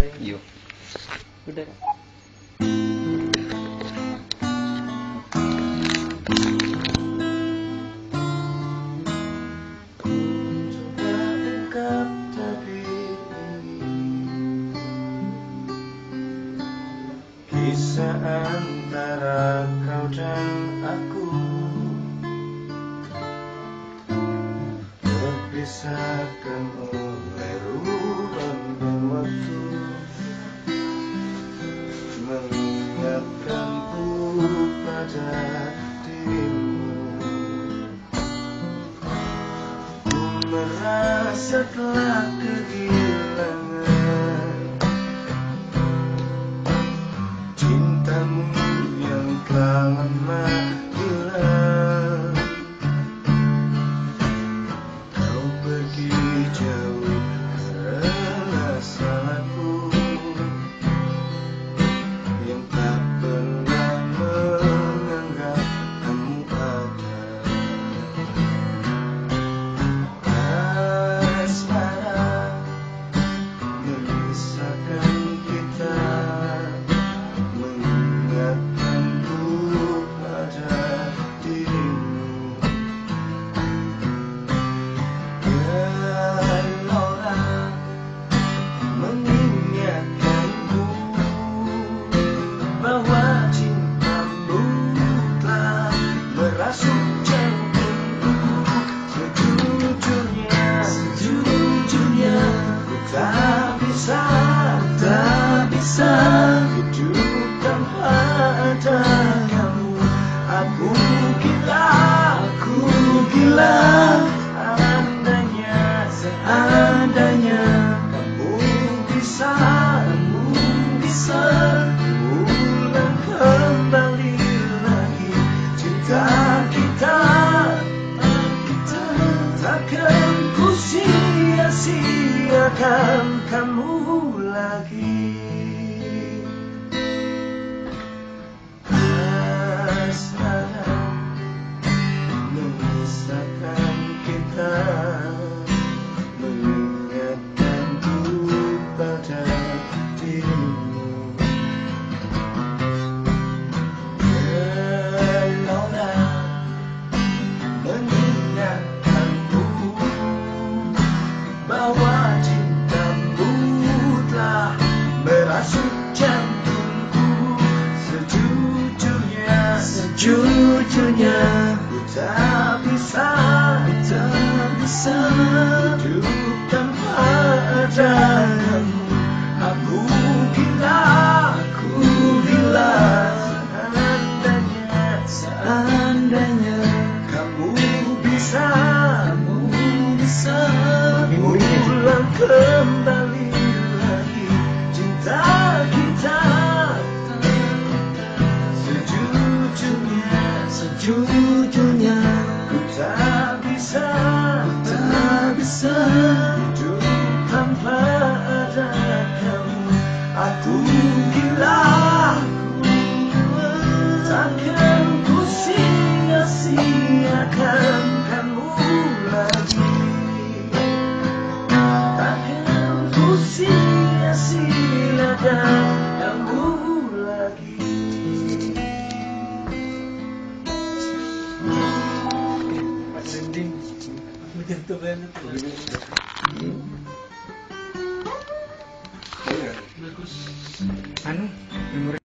Yuk. Udah. Kisah antara kau dan aku Terpisahkan dirimu Ku merasa telah kehilangan tak bisa, Hidup tanpa ada kamu Aku gila, aku gila Andainya, seandainya Kamu bisa, kamu bisa Ulang kembali lagi Cinta kita kita takkan ku sia-siakan kamu lagi. Asmara memisahkan kita merasuk jantungku sejujurnya sejujurnya ku tak bisa ku tak bisa hidup tanpa ada kamu aku gila aku gila seandainya seandainya. kamu bisa kamu bisa. mengulang kembali sia-siakan kamu lagi Trending. Begitu banget. Bagus. Anu, memori